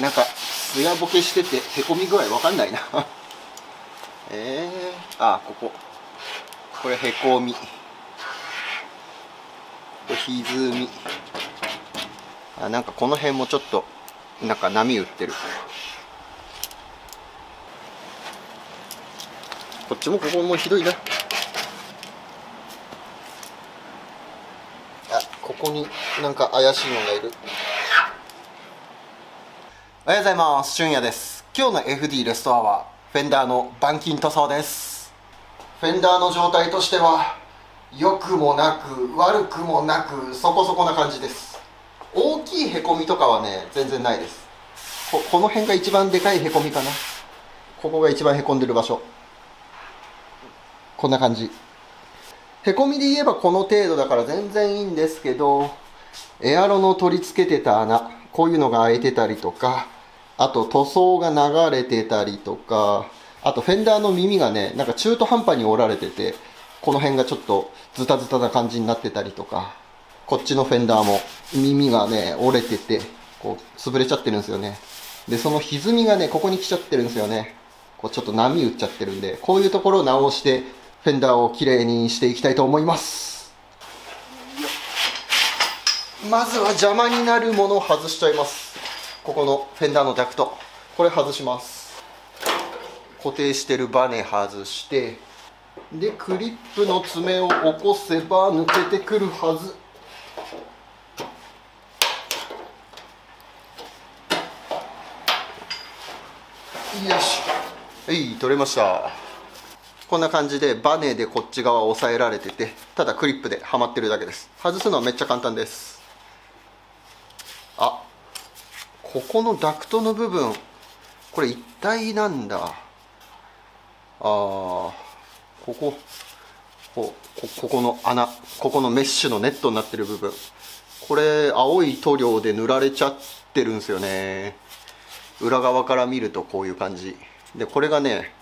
なんか艶ぼけしててへこみ具合わかんないな。えー、あここ。これへこみ。これ歪み。あなんかこの辺もちょっとなんか波打ってる。こっちもここもひどいな。あここになんか怪しいのがいる。おはようございます。俊也です。今日の FD レストアはフェンダーの板金塗装です。フェンダーの状態としては良くもなく悪くもなくそこそこな感じです。大きいへこみとかはね全然ないです。ここの辺が一番でかいへこみかな。ここが一番へこんでる場所。こんな感じ。へこみで言えばこの程度だから全然いいんですけどエアロの取り付けてた穴こういうのが開いてたりとかあと塗装が流れてたりとかあとフェンダーの耳がねなんか中途半端に折られててこの辺がちょっとズタズタな感じになってたりとかこっちのフェンダーも耳がね折れててこう潰れちゃってるんですよね。でその歪みがねここに来ちゃってるんですよね。こうちょっと波打っちゃってるんでこういうところを直してフェンダーをきれいにしていきたいと思います。まずは邪魔になるものを外しちゃいます。ここのフェンダーのダクト。これ外します。固定してるバネ外して。でクリップの爪を起こせば抜けてくるはず。よし。はい取れました。こんな感じでバネでこっち側を押さえられててただクリップではまってるだけです。外すのはめっちゃ簡単ですあここのダクトの部分これ一体なんだ？あーここここここの穴ここのメッシュのネットになってる部分。これ青い塗料で塗られちゃってるんですよね。裏側から見るとこういう感じ。でこれがね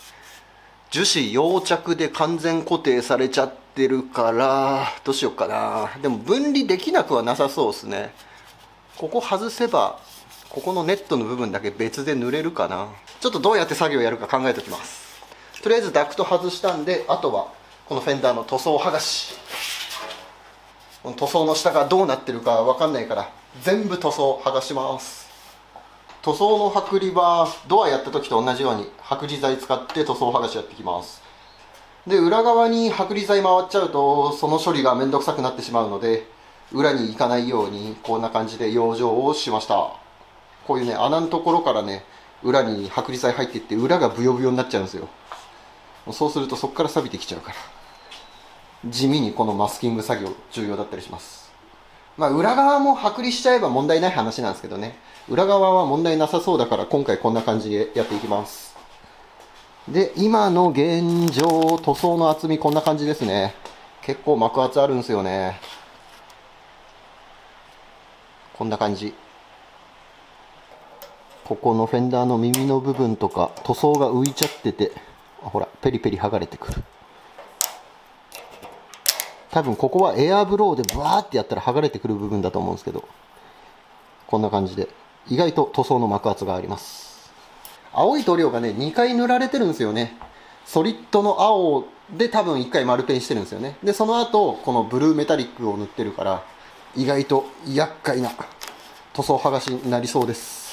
樹脂溶着で完全固定されちゃってるからどうしようかな。でも分離できなくはなさそうですね。ここ外せばここのネットの部分だけ別で塗れるかな。ちょっとどうやって作業やるか考えておきます。とりあえずダクト外したんであとはこのフェンダーの塗装剥がし。この塗装の下がどうなってるか分かんないから全部塗装剥がします。塗装の剥離はドアやった時と同じように剥離剤使って塗装剥がしやってきます。で裏側に剥離剤回っちゃうとその処理がめんどくさくなってしまうので裏に行かないようにこんな感じで養生をしました。こういうね穴のところからね裏に剥離剤入っていって裏がブヨブヨになっちゃうんですよ。そうするとそこから錆びてきちゃうから。地味にこのマスキング作業重要だったりします。まあ裏側も剥離しちゃえば問題ない話なんですけどね。裏側は問題なさそうだから今回こんな感じでやっていきます。で今の現状塗装の厚みこんな感じですね。結構膜厚あるんですよね。こんな感じ。ここのフェンダーの耳の部分とか塗装が浮いちゃっててほらペリペリ剥がれてくる。多分ここはエアブローでブワーってやったら剥がれてくる部分だと思うんですけどこんな感じで意外と塗装の膜厚があります。青い塗料がね2回塗られてるんですよね。ソリッドの青で多分1回丸ペンしてるんですよね。でその後このブルーメタリックを塗ってるから意外と厄介な塗装剥がしになりそうです。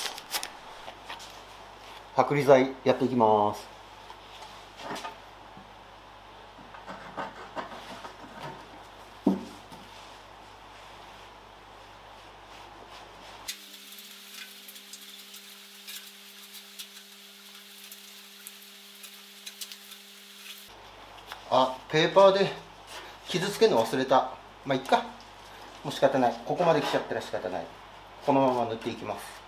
剥離剤やっていきます。あペーパーで傷つけるの忘れた。まあいっか。もう仕方ない。ここまで来ちゃったら仕方ない。このまま塗っていきます。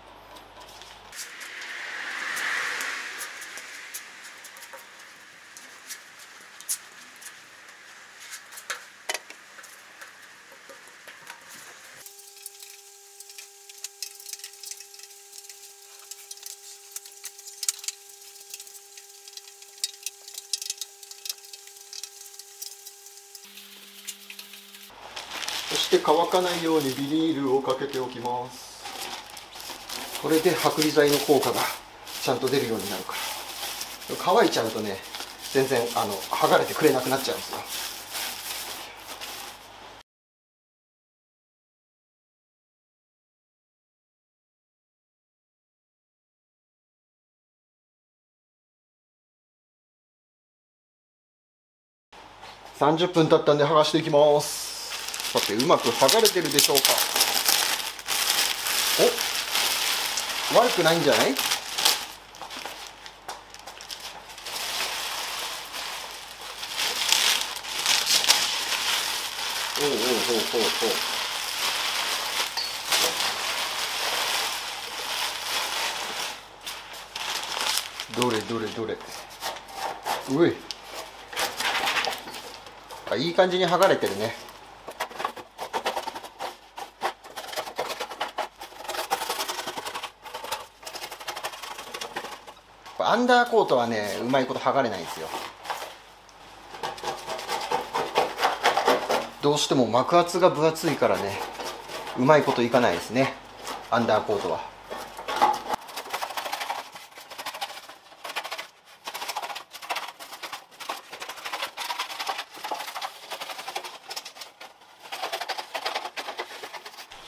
乾かないようにビニールをかけておきます。これで剥離剤の効果がちゃんと出るようになるから。乾いちゃうとね全然あの剥がれてくれなくなっちゃうんですよ。30分経ったんで剥がしていきます。さてうまく剥がれてるでしょうか。お悪くないんじゃない？おうおうほうほうほう。どれどれどれ？ういあいい感じに剥がれてるね。アンダーコートはねうまいこと剥がれないんですよ。どうしても膜圧が分厚いからねうまいこといかないですね。アンダーコートは。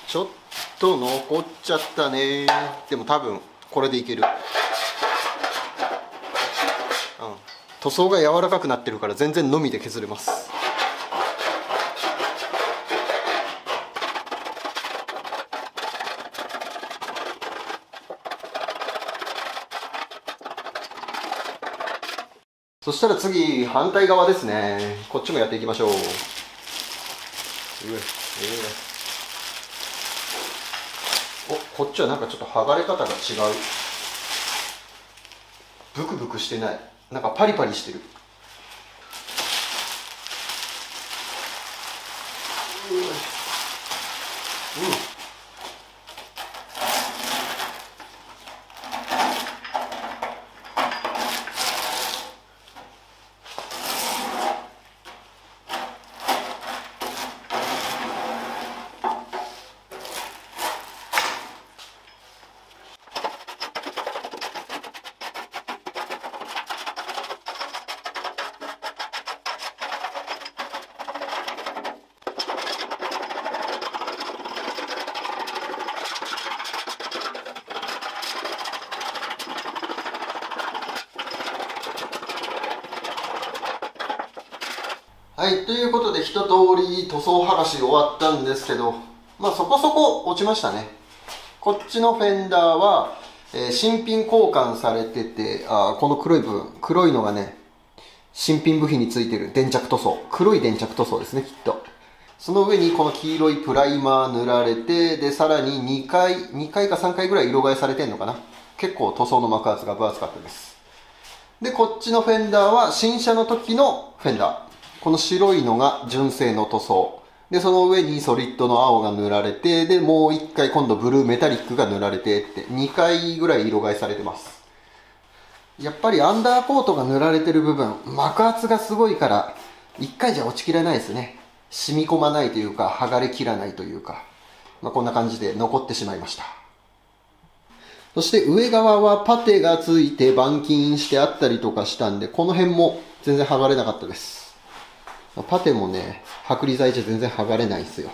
ちょっと残っちゃったね。でも多分これでいけるうん塗装が柔らかくなってるから全然のみで削れます。そしたら次反対側ですね。こっちもやっていきましょう。うええおこっちはなんかちょっと剥がれ方が違う。ブクブクしてない。なんかパリパリしてるうんはい、ということで一通り塗装剥がし終わったんですけど、まあそこそこ落ちましたね。こっちのフェンダーは、えー新品交換されてて、あこの黒い部分、黒いのがね、新品部品についてる電着塗装。黒い電着塗装ですね、きっと。その上にこの黄色いプライマー塗られて、で、さらに2回、2回か3回ぐらい色替えされてんのかな。結構塗装の膜圧が分厚かったです。で、こっちのフェンダーは新車の時のフェンダー。この白いのが純正の塗装。で、その上にソリッドの青が塗られて、で、もう一回今度ブルーメタリックが塗られてって、2回ぐらい色替えされてます。やっぱりアンダーコートが塗られてる部分、膜圧がすごいから、1回じゃ落ちきれないですね。染み込まないというか、剥がれきらないというか、まあ、こんな感じで残ってしまいました。そして上側はパテがついて板金してあったりとかしたんで、この辺も全然剥がれなかったです。パテもね、剥離剤じゃ全然剥がれないんですよ。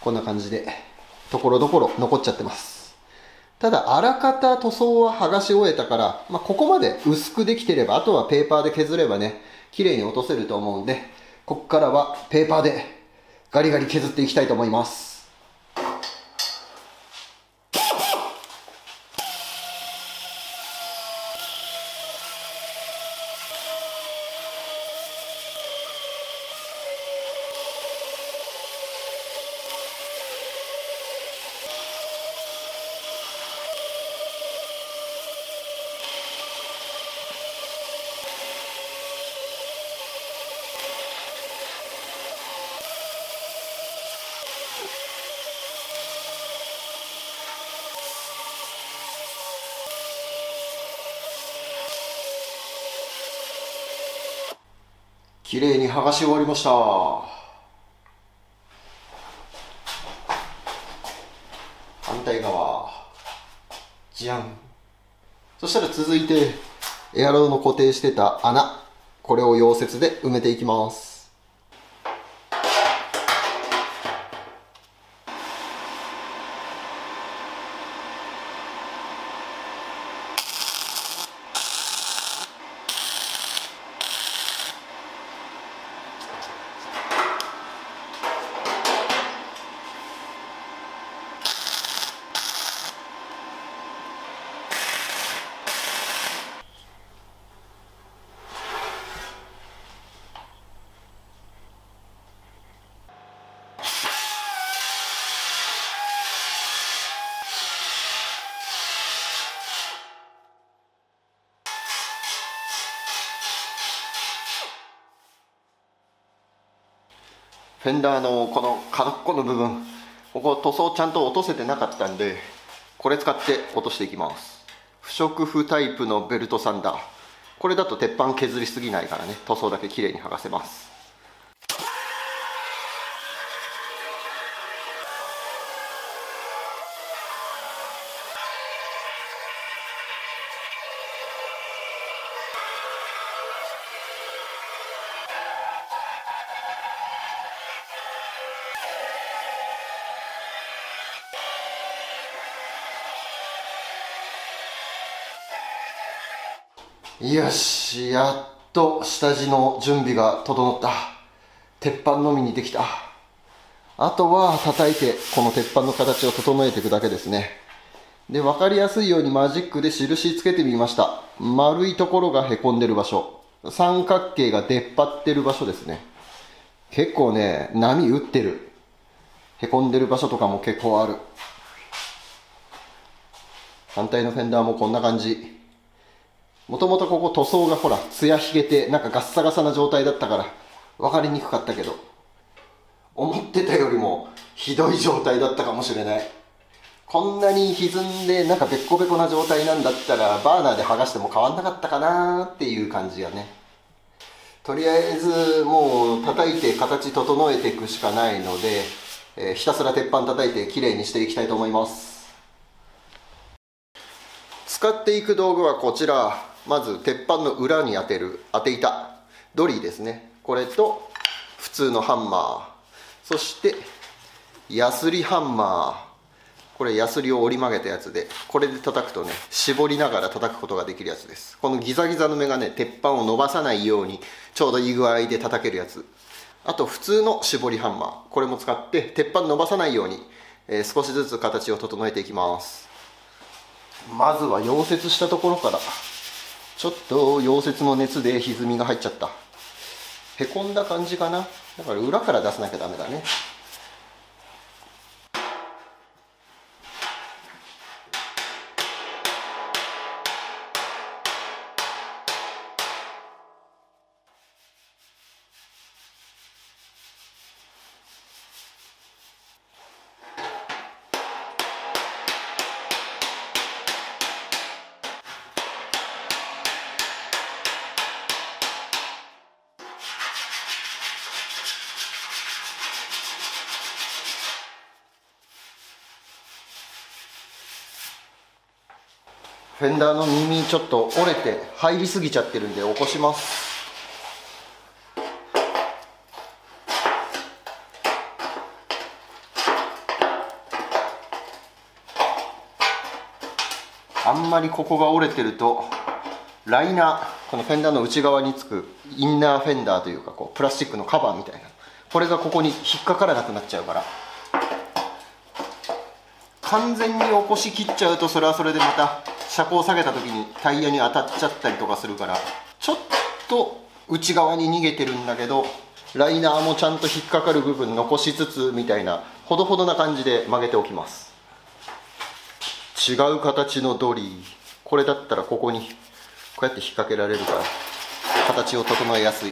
こんな感じで、ところどころ残っちゃってます。ただ、あらかた塗装は剥がし終えたから、まあ、ここまで薄くできてれば、あとはペーパーで削ればね、綺麗に落とせると思うんで、こっからはペーパーでガリガリ削っていきたいと思います。綺麗に剥がし終わりました。反対側じゃんそしたら続いてエアロの固定してた穴。これを溶接で埋めていきます。フェンダーのこの角っこの部分ここ塗装ちゃんと落とせてなかったんでこれ使って落としていきます。不織布タイプのベルトサンダー。これだと鉄板削りすぎないからね塗装だけ綺麗に剥がせます。よしやっと下地の準備が整った。鉄板のみにできた。あとは叩いてこの鉄板の形を整えていくだけですね。で分かりやすいようにマジックで印つけてみました。丸いところがへこんでる場所。三角形が出っ張ってる場所ですね。結構ね波打ってる。へこんでる場所とかも結構ある。反対のフェンダーもこんな感じ。もともとここ塗装がほら、艶ひげて、なんかガッサガサな状態だったから、分かりにくかったけど、思ってたよりもひどい状態だったかもしれない。こんなに歪んで、なんかべっこべこな状態なんだったら、バーナーで剥がしても変わんなかったかなっていう感じやね。とりあえず、もう叩いて形整えていくしかないので、えー、ひたすら鉄板叩いてきれいにしていきたいと思います。使っていく道具はこちら。まず鉄板の裏に当てる当て板。ドリーですね。これと普通のハンマー。そしてヤスリハンマー。これヤスリを折り曲げたやつでこれで叩くとね絞りながら叩くことができるやつです。このギザギザの目がね鉄板を伸ばさないようにちょうどいい具合で叩けるやつ。あと普通の絞りハンマー。これも使って鉄板伸ばさないように、えー、少しずつ形を整えていきます。まずは溶接したところから。ちょっと溶接の熱で歪みが入っちゃった。へこんだ感じかな。だから裏から出さなきゃダメだね。フェンダーの耳ちょっと折れて入りすぎちゃってるんで起こします。あんまりここが折れてるとライナーこのフェンダーの内側につくインナーフェンダーというかこうプラスチックのカバーみたいな。これがここに引っかからなくなっちゃうから。完全に起こしきっちゃうとそれはそれでまた車高を下げた時にタイヤに当たっちゃったりとかするからちょっと内側に逃げてるんだけどライナーもちゃんと引っかかる部分残しつつみたいなほどほどな感じで曲げておきます。違う形のドリー。これだったらここにこうやって引っ掛けられるから形を整えやすい。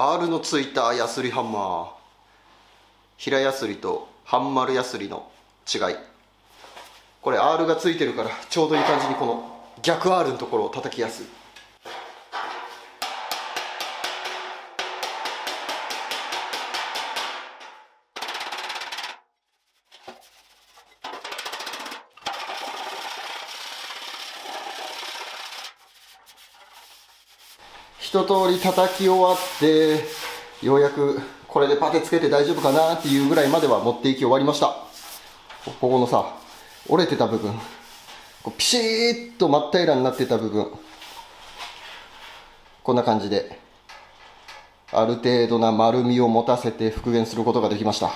R のついたヤスリハンマー。平ヤスリと半丸ヤスリの違い。これ R がついてるからちょうどいい感じにこの逆 R のところを叩きやすい。一通り叩き終わってようやくこれでパテつけて大丈夫かなっていうぐらいまでは持っていき終わりました。ここのさ折れてた部分ピシッと真っ平らになってた部分。こんな感じである程度な丸みを持たせて復元することができました。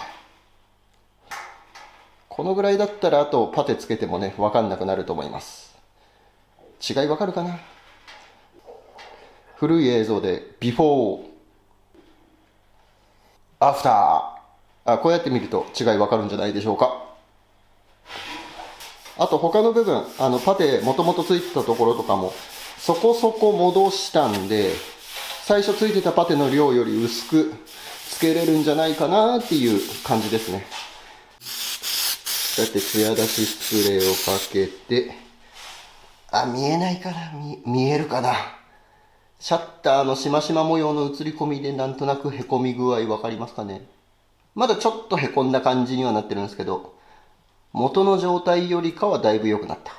このぐらいだったらあとパテつけてもね分かんなくなると思います。違い分かるかな？古い映像でビフォーアフターあこうやって見ると違い分かるんじゃないでしょうか。あと他の部分あのパテもともとついてたところとかもそこそこ戻したんで最初ついてたパテの量より薄くつけれるんじゃないかなっていう感じですね。こうやって艶出しスプレーをかけてあ見えないかな見見えるかな。シャッターのしましま模様の映り込みでなんとなくへこみ具合わかりますかね？まだちょっとへこんだ感じにはなってるんですけど、元の状態よりかはだいぶ良くなった。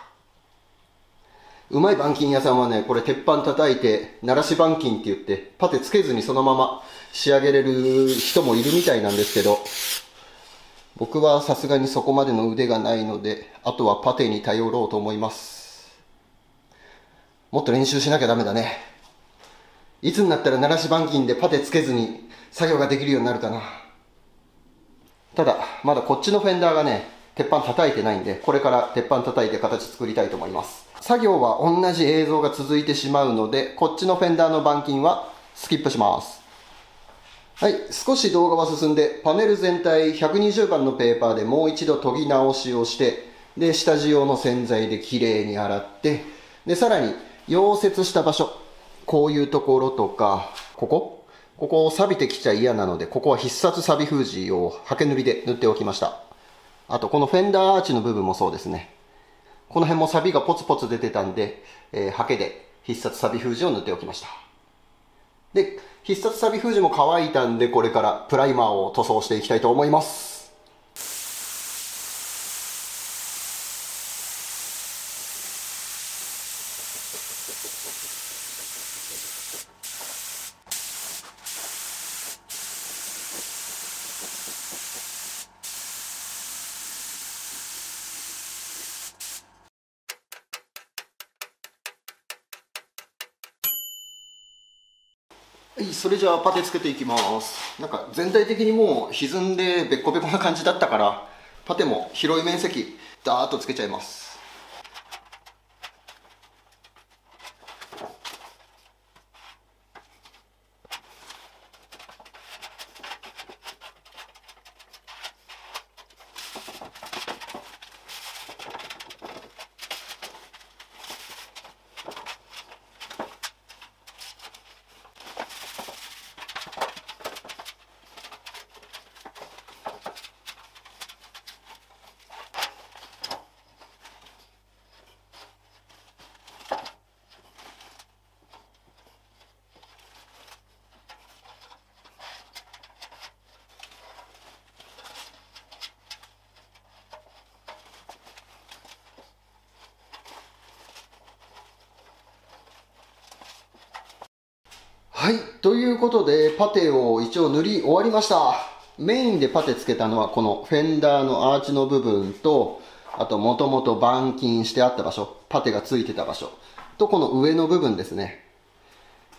うまい板金屋さんはね、これ鉄板叩いて、鳴らし板金って言って、パテつけずにそのまま仕上げれる人もいるみたいなんですけど、僕はさすがにそこまでの腕がないので、あとはパテに頼ろうと思います。もっと練習しなきゃダメだね。いつになったら鳴らし板金でパテつけずに作業ができるようになるかな。ただ、まだこっちのフェンダーがね、鉄板叩いてないんで、これから鉄板叩いて形作りたいと思います。作業は同じ映像が続いてしまうので、こっちのフェンダーの板金はスキップします。はい、少し動画は進んで、パネル全体120番のペーパーでもう一度研ぎ直しをして、で、下地用の洗剤できれいに洗って、で、さらに溶接した場所、こういうところとか、ここ？ここを錆びてきちゃ嫌なので、ここは必殺錆封じを刷毛塗りで塗っておきました。あと、このフェンダーアーチの部分もそうですね。この辺も錆がポツポツ出てたんで、えー、刷毛で必殺錆封じを塗っておきました。で、必殺錆封じも乾いたんで、これからプライマーを塗装していきたいと思います。はいそれじゃあパテつけていきます。なんか全体的にもう歪んでべっこべこな感じだったからパテも広い面積ダーッとつけちゃいます。はい。ということで、パテを一応塗り終わりました。メインでパテつけたのはこのフェンダーのアーチの部分と、あともともと板金してあった場所、パテがついてた場所、とこの上の部分ですね。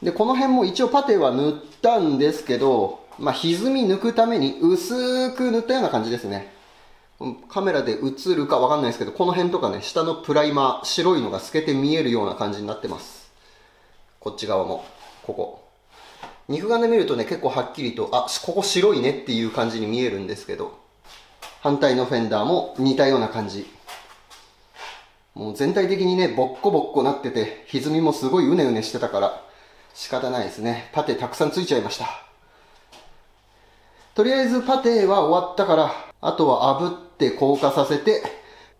で、この辺も一応パテは塗ったんですけど、まあ、歪み抜くために薄く塗ったような感じですね。カメラで映るかわかんないですけど、この辺とかね、下のプライマー、白いのが透けて見えるような感じになってます。こっち側も、ここ。肉眼で見るとね、結構はっきりと、あ、ここ白いねっていう感じに見えるんですけど、反対のフェンダーも似たような感じ。もう全体的にね、ボッコボッコなってて、歪みもすごいうねうねしてたから、仕方ないですね。パテたくさんついちゃいました。とりあえずパテは終わったから、あとは炙って硬化させて、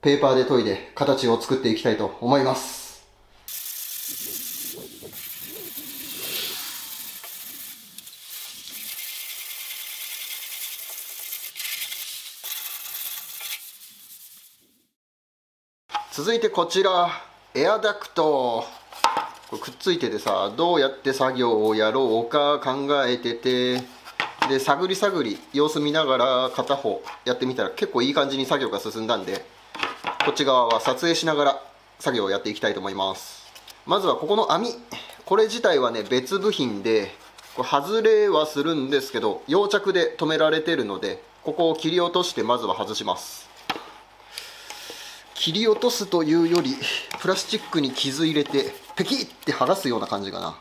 ペーパーで研いで形を作っていきたいと思います。続いてこちらエアダクト。くっついててさどうやって作業をやろうか考えてて。で探り探り様子見ながら片方やってみたら結構いい感じに作業が進んだんでこっち側は撮影しながら作業をやっていきたいと思います。まずはここの網。これ自体はね別部品でこれ外れはするんですけど溶着で止められてるのでここを切り落としてまずは外します。切り落とすというよりプラスチックに傷入れてペキッて剥がすような感じかな。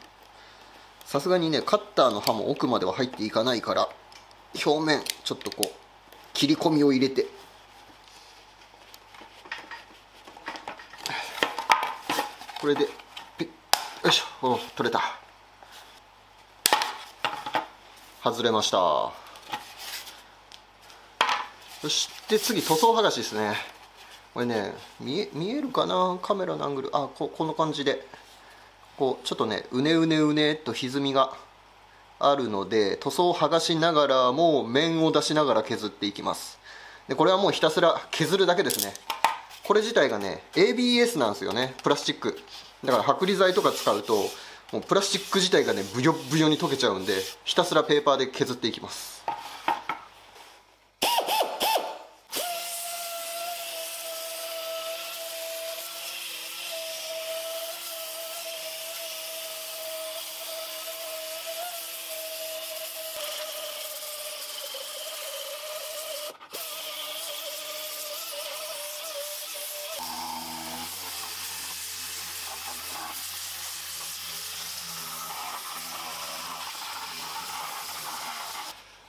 さすがにねカッターの刃も奥までは入っていかないから表面ちょっとこう切り込みを入れて。これでピッよいしょお取れた。外れました。そして次塗装剥がしですね。これね見え見えるかな？カメラのアングル。あここの感じで。こうちょっとねうねうねうねっと歪みがあるので塗装を剥がしながらも面を出しながら削っていきます。でこれはもうひたすら削るだけですね。これ自体がね ABS なんですよね。プラスチック。だから剥離剤とか使うともうプラスチック自体がねブヨブヨに溶けちゃうんでひたすらペーパーで削っていきます。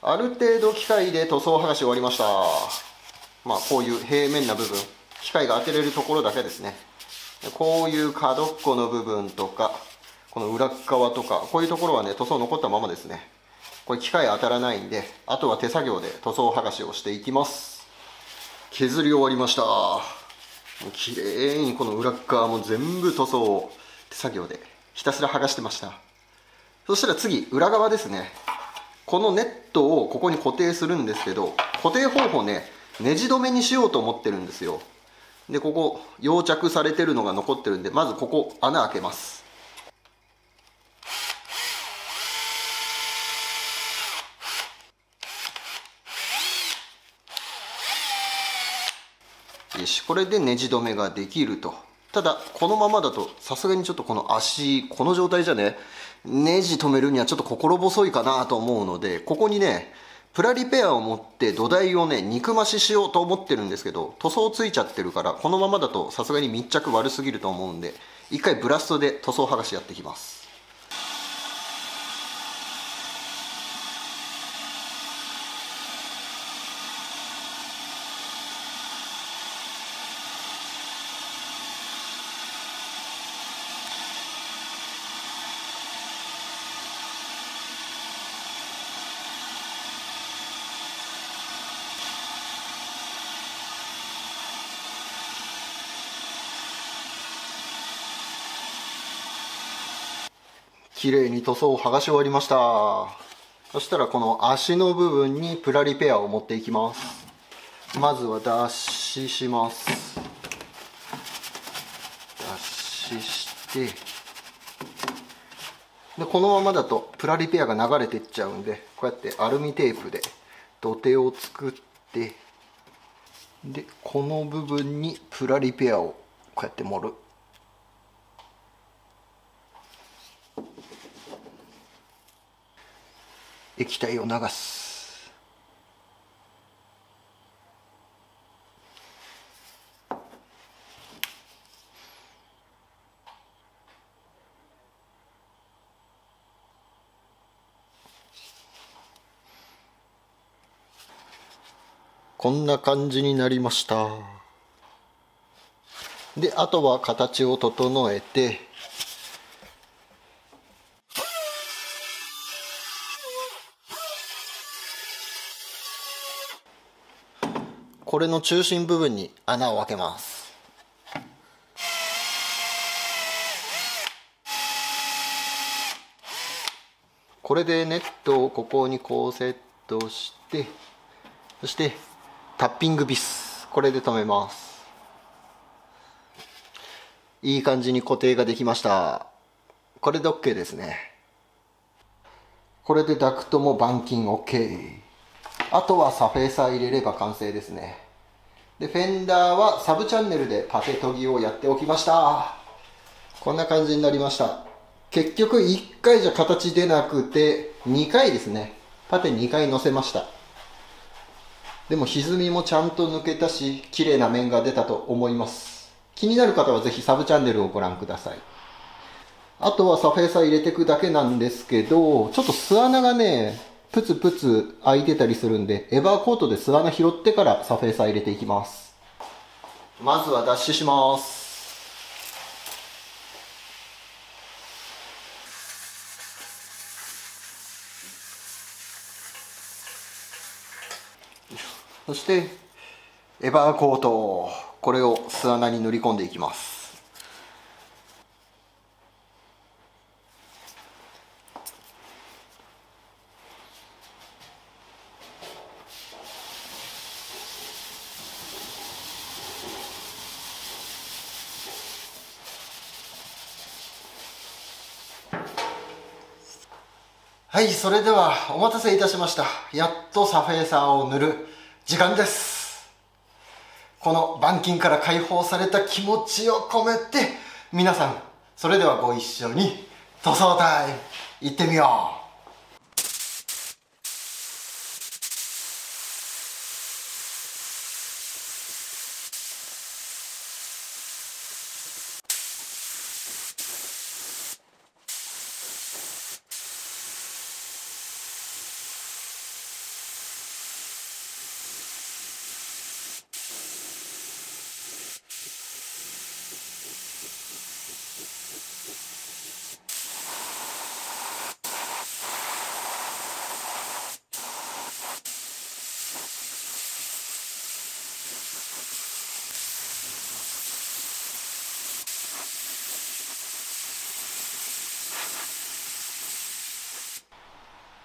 ある程度機械で塗装剥がし終わりました。まあこういう平面な部分。機械が当てれるところだけですね。こういう角っこの部分とかこの裏側とかこういうところはね塗装残ったままですね。これ機械当たらないんであとは手作業で塗装剥がしをしていきます。削り終わりました。綺麗にこの裏側も全部塗装を手作業でひたすら剥がしてました。そしたら次裏側ですね。このネットをここに固定するんですけど固定方法ねネジ止めにしようと思ってるんですよ。でここ溶着されてるのが残ってるんでまずここ穴開けます。よしこれでネジ止めができると。ただこのままだとさすがにちょっとこの足この状態じゃねネジ止めるにはちょっと心細いかなと思うのでここにねプラリペアを持って土台をね肉増ししようと思ってるんですけど塗装ついちゃってるからこのままだとさすがに密着悪すぎると思うんで一回ブラストで塗装剥がしやってきます。綺麗に塗装を剥がし終わりました。そしたらこの足の部分にプラリペアを持っていきます。まずは脱脂します。脱脂してでこのままだとプラリペアが流れていっちゃうんでこうやってアルミテープで土手を作ってでこの部分にプラリペアをこうやって盛る。液体を流す。こんな感じになりました。であとは形を整えてこれの中心部分に穴を開けます。これでネットをここにこうセットしてそしてタッピングビス。これで留めます。いい感じに固定ができました。これで OK ですね。これでダクトも板金 OK あとはサフェーサー入れれば完成ですね。でフェンダーはサブチャンネルでパテ研ぎをやっておきました。こんな感じになりました。結局1回じゃ形出なくて2回ですね。パテ2回乗せました。でも歪みもちゃんと抜けたし綺麗な面が出たと思います。気になる方はぜひサブチャンネルをご覧ください。あとはサフェーサー入れていくだけなんですけどちょっと巣穴がねプツプツ開いてたりするんでエバーコートで巣穴拾ってからサフェーサー入れていきます。まずはダッシュします。そしてエバーコートこれを巣穴に塗り込んでいきます。はいそれではお待たせいたしました。やっとサフェーサーを塗る時間です。この板金から解放された気持ちを込めて皆さんそれではご一緒に塗装タイム行ってみよう。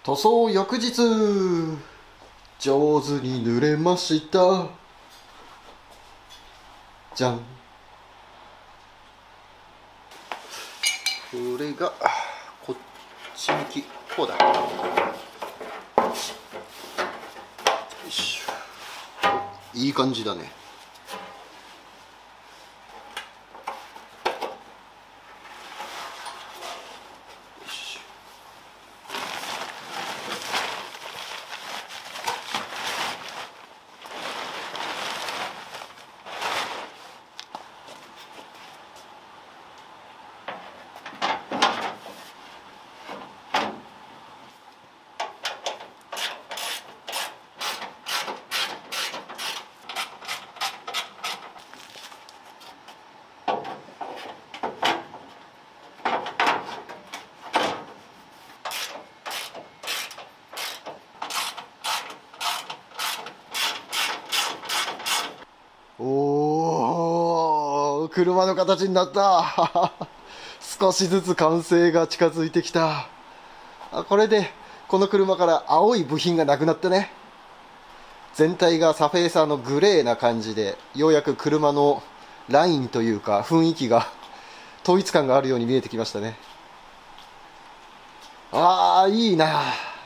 塗装翌日。上手に塗れました。じゃん。これがこっち向き。こうだ。よいしょ。いい感じだねおお車の形になった。少しずつ完成が近づいてきた。あこれでこの車から青い部品がなくなったね。全体がサフェーサーのグレーな感じでようやく車のラインというか雰囲気が統一感があるように見えてきましたね。ああいいな。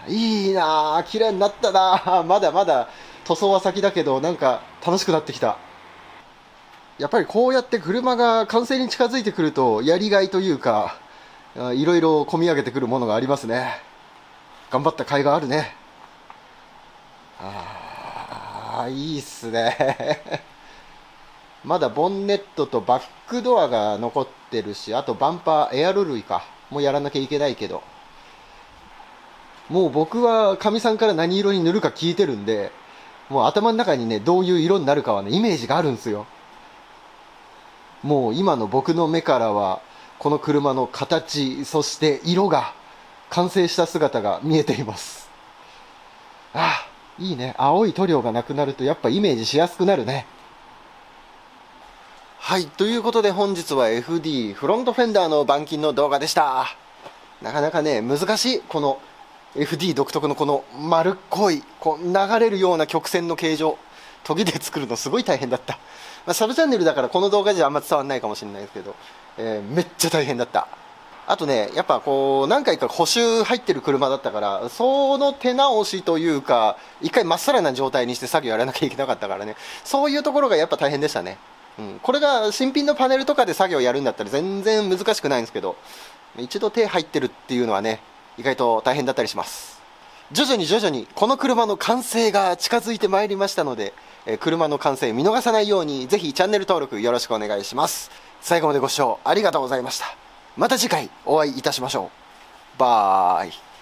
いいな。綺麗になったな。まだまだ塗装は先だけどなんか楽しくなってきた。やっぱりこうやって車が完成に近づいてくるとやりがいというかいろいろ込み上げてくるものがありますね。頑張った甲斐があるね。ああいいっすね。まだボンネットとバックドアが残ってるしあとバンパーエアロ類か。もうやらなきゃいけないけど。もう僕はかみさんから何色に塗るか聞いてるんでもう頭の中にねどういう色になるかはねイメージがあるんですよ。もう今の僕の目からはこの車の形そして色が完成した姿が見えています。ああいいね。青い塗料がなくなるとやっぱイメージしやすくなるね。はいということで本日は FD フロントフェンダーの板金の動画でした。なかなかね難しいこの FD 独特のこの丸っこいこう流れるような曲線の形状研ぎで作るのすごい大変だった、まあ、サブチャンネルだからこの動画じゃあんま伝わらないかもしれないですけど、えー、めっちゃ大変だった。あとねやっぱこう何回か補修入ってる車だったからその手直しというか一回まっさらな状態にして作業やらなきゃいけなかったからね。そういうところがやっぱ大変でしたね、うん、これが新品のパネルとかで作業やるんだったら全然難しくないんですけど一度手入ってるっていうのはね意外と大変だったりします。徐々に徐々にこの車の完成が近づいてまいりましたので、え車の完成見逃さないようにぜひチャンネル登録よろしくお願いします。最後までご視聴ありがとうございました。また次回お会いいたしましょう。バイ。